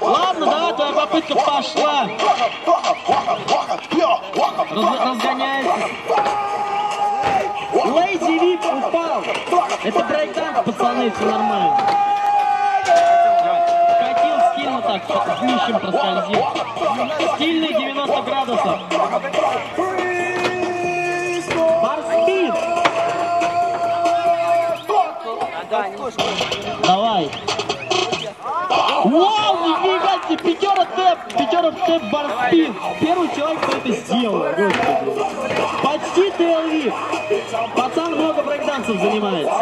Ладно, давай, твоя попытка пошла. Раз- разгоняется. Лейзи Вип упал. Это брейкданс, пацаны, все нормально. Катил стильно так, с днищем проскользил. Стильный 90 градусов. Давай. Вау, нифига себе, пятера тэп, пятера тэп барспин. Первый человек, кто это сделал, господи. Почти ТЛВ. Пацан много брейкдансов занимается.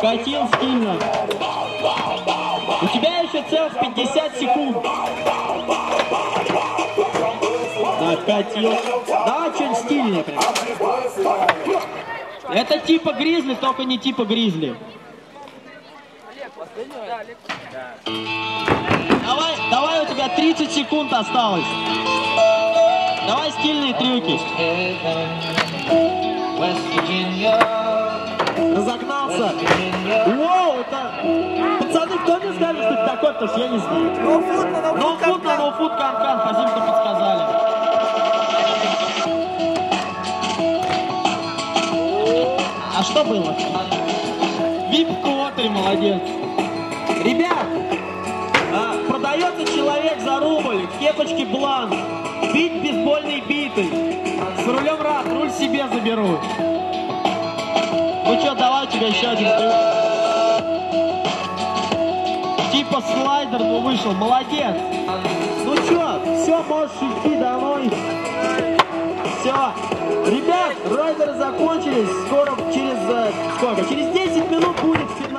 Катил стильно. У тебя еще целых 50 секунд. Да, катил. Давай что-нибудь стильнее прям. Это типа гризли, только не типа гризли. Давай, давай, у тебя 30 секунд осталось. Давай стильные трюки. Разогнался. Воу, это... Пацаны, кто мне скажет, что это такое, потому что я не знаю. Ноуфут на ноуфут канкан, спасибо, что А что было? Вип Квотри, молодец. Ребят, а, продается человек за рубль, в кепочке бланк, бить бейсбольной битой. С рулем рад, руль себе заберу. Ну что, давай у еще один. Типа слайдер, ну вышел, молодец. Ну что, все, можешь идти домой. Все. Ребят, райдеры закончились. Скоро через... э, Сколько? Через 10 минут будет финал.